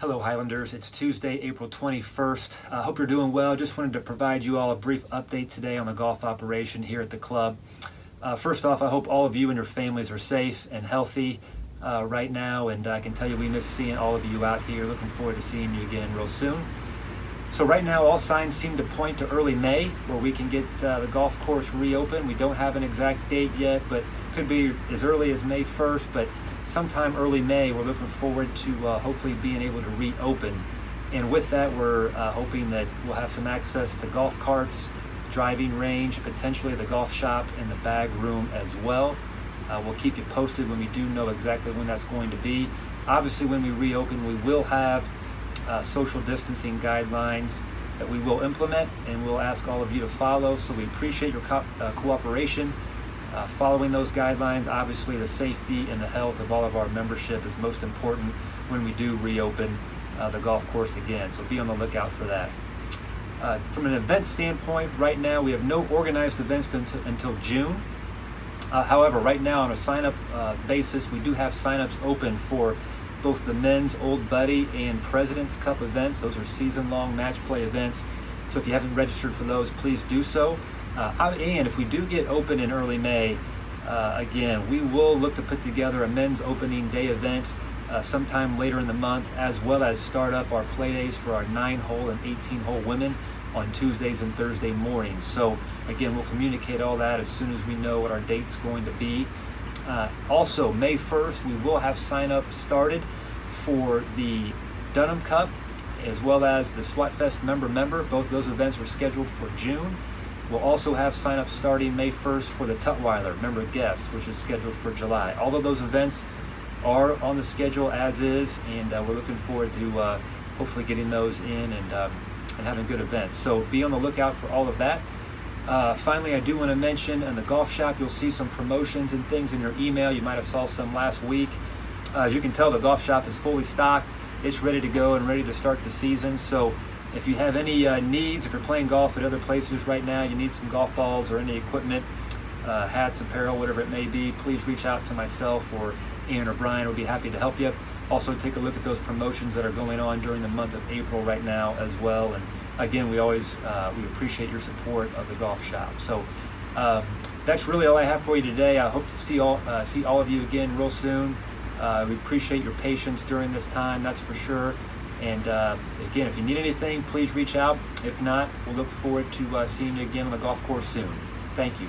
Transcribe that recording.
Hello Highlanders, it's Tuesday, April 21st. I uh, hope you're doing well. Just wanted to provide you all a brief update today on the golf operation here at the club. Uh, first off, I hope all of you and your families are safe and healthy uh, right now, and I can tell you we miss seeing all of you out here. Looking forward to seeing you again real soon. So right now, all signs seem to point to early May, where we can get uh, the golf course reopened. We don't have an exact date yet, but could be as early as May 1st, but sometime early May, we're looking forward to uh, hopefully being able to reopen. And with that, we're uh, hoping that we'll have some access to golf carts, driving range, potentially the golf shop and the bag room as well. Uh, we'll keep you posted when we do know exactly when that's going to be. Obviously, when we reopen, we will have uh, social distancing guidelines that we will implement and we'll ask all of you to follow. So we appreciate your co uh, cooperation. Uh, following those guidelines, obviously the safety and the health of all of our membership is most important when we do reopen uh, the golf course again. So be on the lookout for that. Uh, from an event standpoint, right now we have no organized events until, until June. Uh, however, right now on a sign-up uh, basis, we do have sign-ups open for both the men's Old Buddy and President's Cup events. Those are season-long match play events. So if you haven't registered for those, please do so. Uh, and if we do get open in early May, uh, again, we will look to put together a men's opening day event uh, sometime later in the month, as well as start up our play days for our 9 hole and 18 hole women on Tuesdays and Thursday mornings. So, again, we'll communicate all that as soon as we know what our date's going to be. Uh, also, May 1st, we will have sign up started for the Dunham Cup as well as the Swatfest member member. Both those events are scheduled for June. We'll also have sign-up starting May 1st for the Tutwiler member guest, which is scheduled for July. All of those events are on the schedule as is, and uh, we're looking forward to uh, hopefully getting those in and, um, and having good events. So be on the lookout for all of that. Uh, finally, I do want to mention in the golf shop, you'll see some promotions and things in your email. You might have saw some last week. Uh, as you can tell, the golf shop is fully stocked. It's ready to go and ready to start the season. So if you have any uh, needs, if you're playing golf at other places right now, you need some golf balls or any equipment, uh, hats, apparel, whatever it may be, please reach out to myself or Ian or Brian. We'll be happy to help you. Also, take a look at those promotions that are going on during the month of April right now as well. And again, we always uh, we appreciate your support of the golf shop. So um, that's really all I have for you today. I hope to see all uh, see all of you again real soon. Uh, we appreciate your patience during this time, that's for sure. And uh, again, if you need anything, please reach out. If not, we'll look forward to uh, seeing you again on the golf course soon. Thank you.